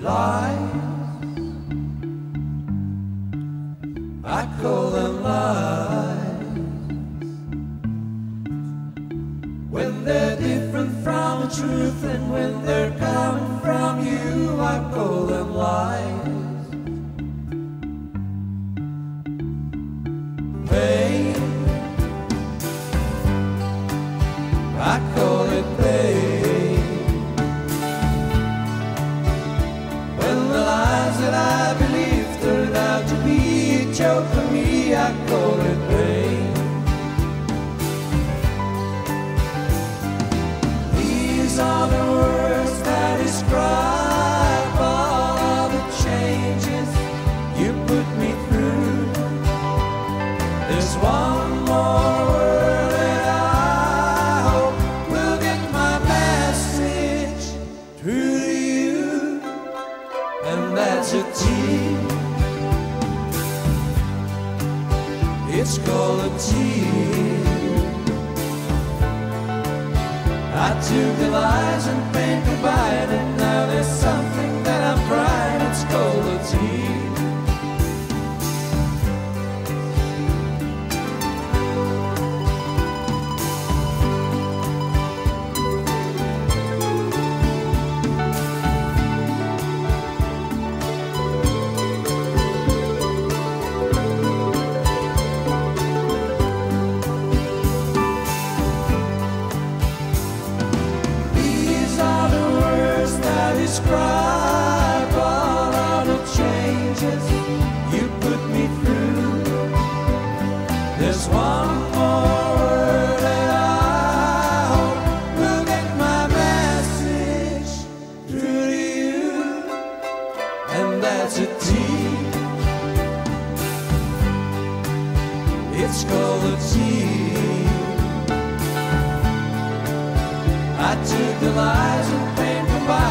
lies. I call them lies. When they're different from the truth and when they're coming from you, I call them lies. Pain. I call that I believe turned out to be a joke for me, I call it pain. These are the words that describe all the changes you put me through. There's one more It's called a T. I took the lies describe all of the changes you put me through. There's one more word I hope get my message to you, and that's a T. It's called a T. I took the lies